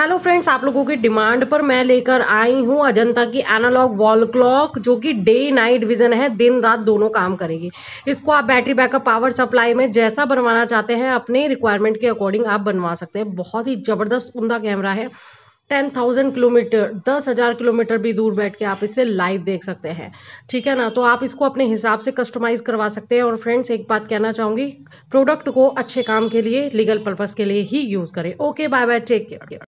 Hello friends आप लोगों की डिमांड पर मैं लेकर आई हूँ अजंता की एनालॉग वॉल क्लॉक जो कि डे नाइट विजन है, दिन रात दोनों काम करेगी। इसको आप बैटरी बैकअप पावर सप्लाई में जैसा बनवाना चाहते हैं, अपने रिक्वायरमेंट के अकॉर्डिंग आप बनवा सकते हैं। बहुत ही ज़बरदस्त उमदा कैमरा है। टेन थाउज़ेंड किलोमीटर दस हज़ार किलोमीटर भी दूर बैठ के आप इसे लाइव देख सकते हैं। ठीक है ना? तो आप इसको अपने हिसाब से कस्टमाइज़ करवा सकते हैं। और फ्रेंड्स एक बात कहना चाहूँगी प्रोडक्ट को अच्छे काम के लिए लीगल पर्पज़ के लिए ही यूज़ करें। Okay bye bye take care